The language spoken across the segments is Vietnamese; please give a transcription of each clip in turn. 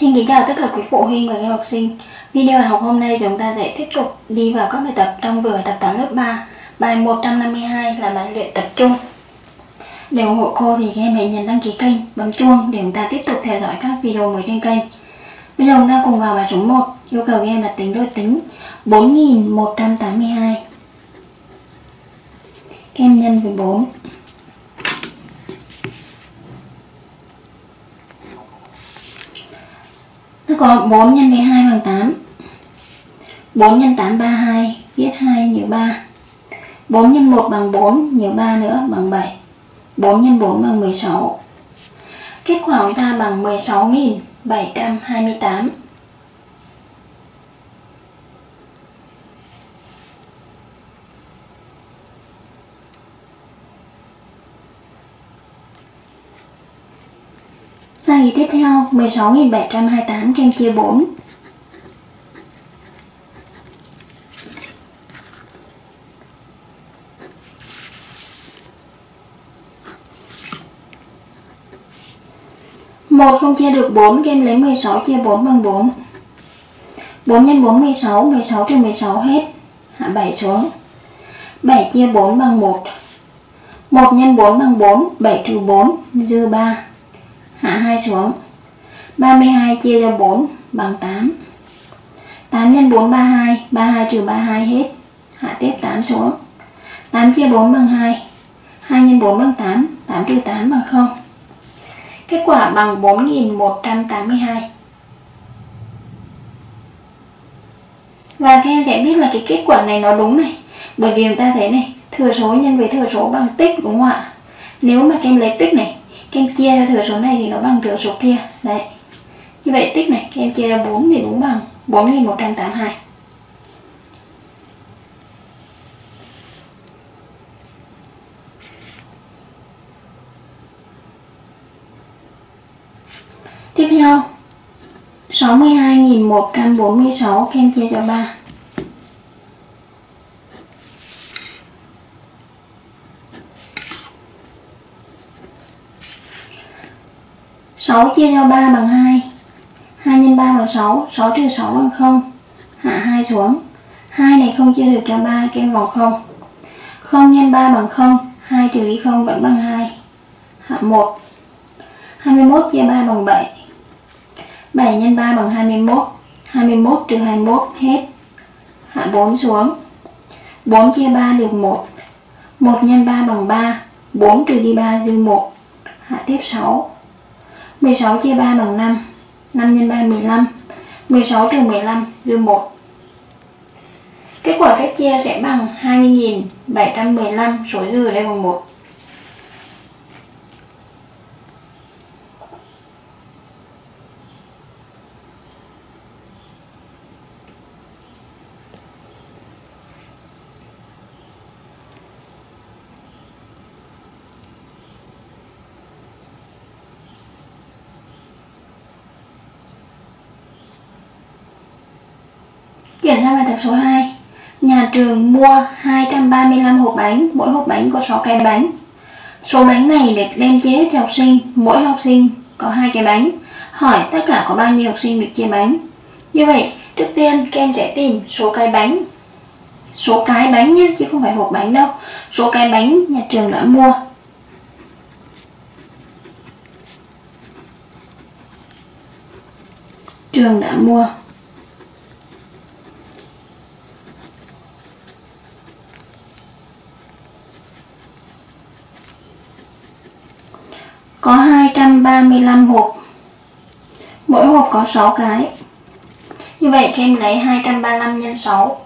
Xin kính chào tất cả quý phụ huynh và các học sinh. Video học hôm nay chúng ta sẽ tiếp tục đi vào các bài tập trong vở tập toán lớp 3. Bài 152 là bài luyện tập trung. Để ủng hộ cô thì các em hãy nhấn đăng ký kênh, bấm chuông để chúng ta tiếp tục theo dõi các video mới trên kênh. Bây giờ chúng ta cùng vào bài số 1, yêu cầu các em đặt tính đôi tính 4182. Các em nhân với 4 có 4 x 12 bằng 8 4 x 8 32 Viết 2 nhớ 3 4 x 1 bằng 4 Nhớ 3 nữa bằng 7 4 x 4 bằng 16 Kết quả của ta bằng 16.728 Sang gì tiếp theo 16.728 kem chia 4 1 không chia được 4 kem lấy 16 chia 4 bằng 4 4 x 4 16 16 trừ 16 hết. Hạ 7 xuống. 7 chia 4 bằng 1 1 x 4 bằng 4 7 trừ 4 dư 3 hạ 2 xuống. 32 chia cho 4 bằng 8 8 x 4 32 32 trừ 32 hết. Hạ tiếp 8 xuống. 8 chia 4 bằng 2 2 x 4 bằng 8 8 trừ 8 bằng 0 Kết quả bằng 4182 Và các em sẽ biết là cái kết quả này nó đúng này. Bởi vì chúng ta thấy này, Thừa số nhân với thừa số bằng tích, đúng không ạ? Nếu mà các em lấy tích này các em chia ra thừa số này thì nó bằng thừa số kia. Đấy. Như vậy tích này các em chia ra 4 thì đúng bằng 4182 Tiếp theo 62.146 các em chia cho 3 6 chia cho 3 bằng 2 2 x 3 bằng 6 6 trừ 6 bằng 0 Hạ 2 xuống. 2 này không chia được cho 3 kem vào 0 0 x 3 bằng 0 2 trừ đi 0 vẫn bằng 2 Hạ 1 21 chia 3 bằng 7 7 x 3 bằng 21 21 trừ 21 hết. Hạ 4 xuống. 4 chia 3 được 1 1 x 3 bằng 3 4 trừ đi 3 dư 1 Hạ tiếp 6 16 chia 3 bằng 5 5 x 3 15 16 trừ 15 dư 1 Kết quả cách chia sẽ bằng 20.715 số dư ở đây bằng 1 Chuyển sang bài tập số 2 Nhà trường mua 235 hộp bánh, Mỗi hộp bánh có 6 cái bánh. Số bánh này được đem chế cho học sinh. Mỗi học sinh có hai cái bánh. Hỏi tất cả có bao nhiêu học sinh được chia bánh. Như vậy, trước tiên các em sẽ tìm số cái bánh. Số cái bánh nhé chứ không phải hộp bánh đâu. Số cái bánh nhà trường đã mua. Trường đã mua có 35 hộp. Mỗi hộp có 6 cái. Như vậy các em lấy 235 nhân 6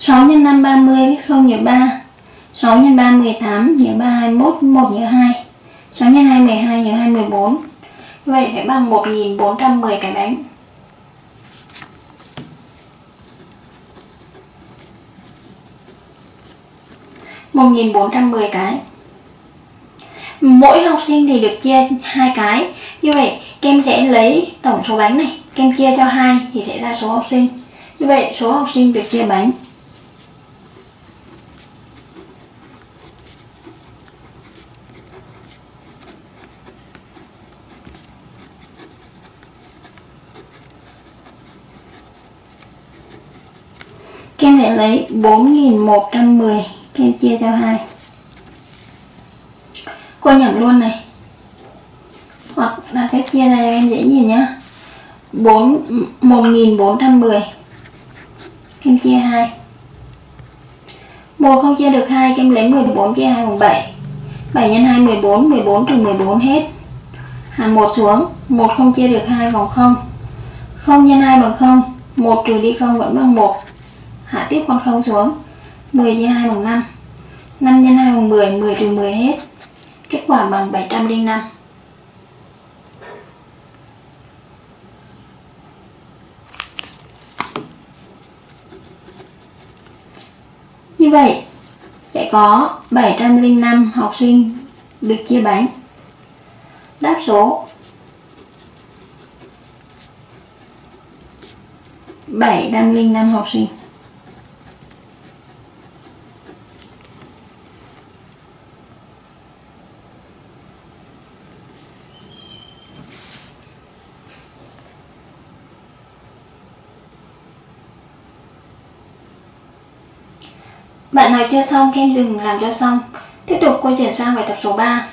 6 x 5 30 biết không nhớ 3 6 x 3 18 nhớ 3 21 1 nhớ 2 6 x 2 12 nhớ 2 14 Vậy phải bằng 1410 cái bánh. 1410 cái. Mỗi học sinh thì được chia hai cái. Như vậy, Kem sẽ lấy tổng số bánh này, kem chia cho hai thì sẽ ra số học sinh. Như vậy, số học sinh được chia bánh. Kem sẽ lấy 4110 em chia cho hai, cô nhận luôn này. Hoặc là phép chia này em dễ nhìn nhá. 4 1410 em chia 2 1 không chia được 2 em lấy 14 chia 2 bằng 7 7 nhân 2 14 14 trừ 14 hết. Hàng 1 xuống. 1 không chia được 2 bằng 0 0 nhân 2 bằng 0 1 trừ đi 0 vẫn bằng 1 hạ tiếp con 0 xuống. 10 chia 2 bằng 5 5 nhân 2 bằng 10 10 trừ 10 hết kết quả bằng 705 Như vậy, sẽ có 705 học sinh được chia bánh. Đáp số 705 học sinh. Bạn nào chưa xong kem dừng làm cho xong. Tiếp tục quay chuyển sang bài tập số 3.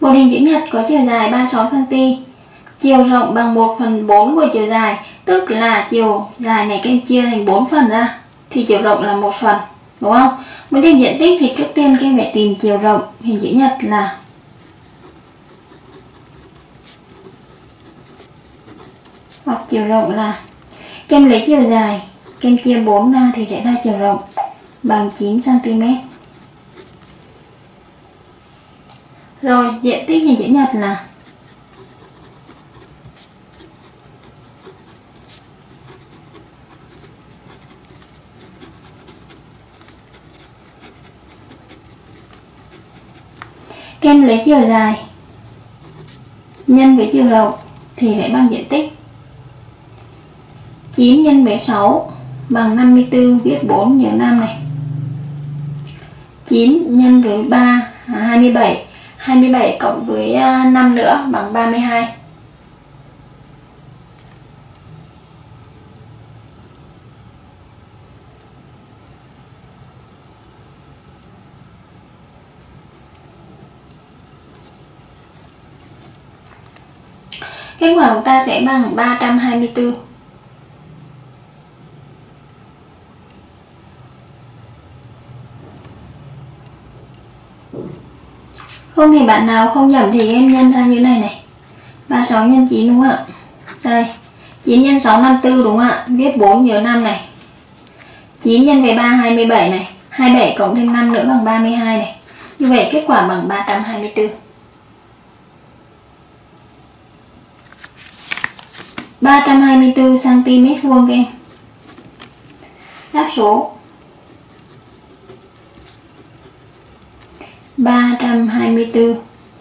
Một hình chữ nhật có chiều dài 36cm, chiều rộng bằng 1 phần 4 của chiều dài, tức là chiều dài này kem chia thành 4 phần ra, thì chiều rộng là một phần, đúng không? Muốn tìm diện tích thì trước tiên kem phải tìm chiều rộng hình chữ nhật là hoặc chiều rộng là kem lấy chiều dài, kem chia 4 ra thì sẽ ra chiều rộng bằng 9 cm rồi, diện tích hình chữ nhật là kem lấy chiều dài nhân với chiều rộng thì sẽ bằng diện tích 9 nhân 76 bằng 54 viết 4 nhớ 5 này. 9 nhân với 3 là 27 27 cộng với à, 5 nữa bằng 32 Kết quả của ta sẽ bằng 324 Không thì bạn nào không giảm thì em nhân ra như này này? 36 nhân 9 đúng không ạ? Đây 9 nhân 6 54 đúng không ạ? Viết 4 nhớ 5 này. 9 nhân về 3 27 này. 27 cộng thêm 5 nữa bằng 32 này. Như vậy kết quả bằng 324 324 cm vuông các em. Đáp số. 324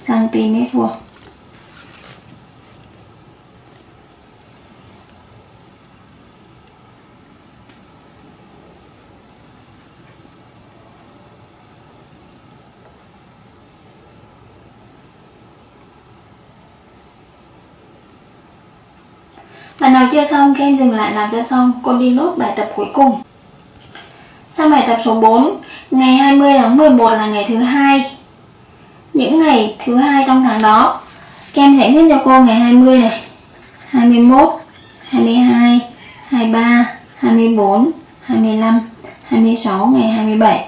cm vuông. Bạn nào chưa xong các em dừng lại làm cho xong, con đi nốt bài tập cuối cùng. Sang bài tập số 4, ngày 20 tháng 11 là ngày thứ hai. Những ngày thứ hai trong tháng đó, các em hãy viết cho cô ngày 20 này, 21, 22, 23, 24, 25, 26, ngày 27.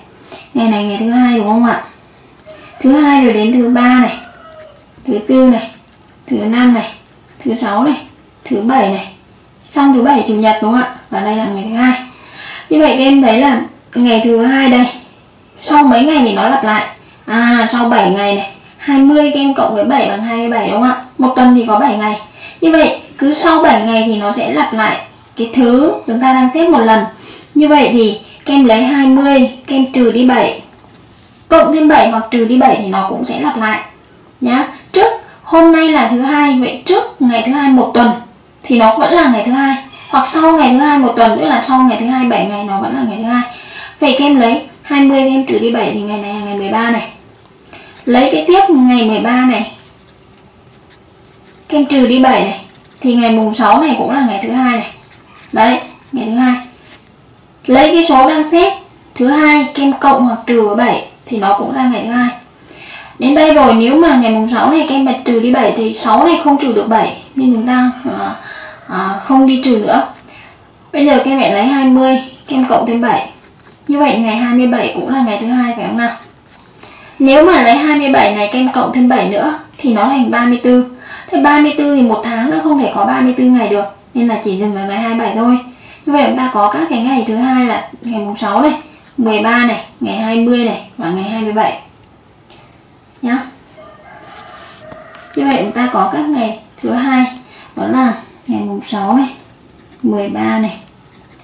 Ngày này ngày thứ hai đúng không ạ? Thứ hai rồi đến thứ ba này, thứ tư này, thứ năm này, thứ sáu này, thứ bảy này. Xong thứ bảy chủ nhật đúng không ạ? Và đây là ngày thứ hai. Như vậy các em thấy là ngày thứ hai đây sau mấy ngày thì nó lặp lại. À sau 7 ngày này 20 các em cộng với 7 bằng 27 đúng không ạ? Một tuần thì có 7 ngày. Như vậy, cứ sau 7 ngày thì nó sẽ lặp lại cái thứ chúng ta đang xếp một lần. Như vậy thì các em lấy 20 các em trừ đi 7 cộng thêm 7 hoặc trừ đi 7 thì nó cũng sẽ lặp lại. Nhá. Trước, hôm nay là thứ hai, vậy trước ngày thứ hai một tuần thì nó vẫn là ngày thứ hai. Hoặc sau ngày thứ hai một tuần, tức là sau ngày thứ hai 7 ngày nó vẫn là ngày thứ hai. Vậy các em lấy 20 các em trừ đi 7 thì ngày này là ngày 13 này. Lấy cái tiếp ngày 13 này. kem trừ đi 7 này thì ngày mùng 6 này cũng là ngày thứ hai này. Đấy ngày thứ hai. Lấy cái số đang xếp thứ hai kem cộng hoặc trừ với 7 thì nó cũng ra ngày thứ hai. Đến đây rồi nếu mà ngày mùng 6 này kem bạch trừ đi 7 thì 6 này không trừ được 7 nên chúng ta à, à, không đi trừ nữa. Bây giờ kem lại lấy 20 kem cộng thêm 7 như vậy ngày 27 cũng là ngày thứ hai phải không nào? Nếu mà lấy 27 này kem cộng thêm 7 nữa thì nó thành 34 Thế 34 thì một tháng nữa không thể có 34 ngày được Nên là chỉ dừng vào ngày 27 thôi. Như vậy chúng ta có các cái ngày thứ hai là ngày mùng 6 này 13 này, ngày 20 này và ngày 27 Nhá. Như vậy chúng ta có các ngày thứ hai Đó là ngày mùng 6 này 13 này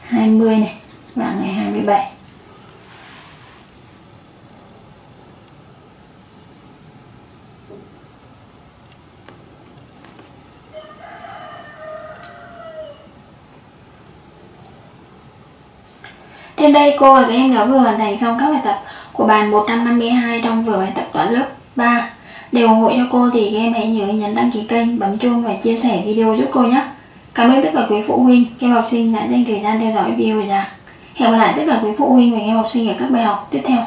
20 này và ngày 27 Trên đây cô và các em đã vừa hoàn thành xong các bài tập của bài 152 trong vừa bài tập toán lớp 3. Để ủng hộ cho cô thì các em hãy nhớ nhấn đăng ký kênh, bấm chuông và chia sẻ video giúp cô nhé. Cảm ơn tất cả quý phụ huynh, các em học sinh đã dành thời gian theo dõi video này. Hẹn gặp lại tất cả quý phụ huynh và các em học sinh ở các bài học tiếp theo.